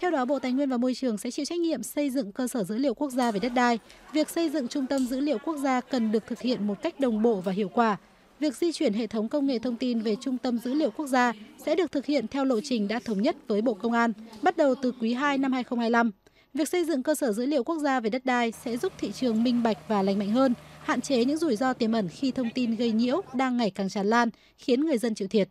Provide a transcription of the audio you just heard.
Theo đó, Bộ Tài nguyên và Môi trường sẽ chịu trách nhiệm xây dựng cơ sở dữ liệu quốc gia về đất đai. Việc xây dựng trung tâm dữ liệu quốc gia cần được thực hiện một cách đồng bộ và hiệu quả. Việc di chuyển hệ thống công nghệ thông tin về trung tâm dữ liệu quốc gia sẽ được thực hiện theo lộ trình đã thống nhất với Bộ Công an, bắt đầu từ quý 2 năm 2025. Việc xây dựng cơ sở dữ liệu quốc gia về đất đai sẽ giúp thị trường minh bạch và lành mạnh hơn, hạn chế những rủi ro tiềm ẩn khi thông tin gây nhiễu đang ngày càng tràn lan, khiến người dân chịu thiệt.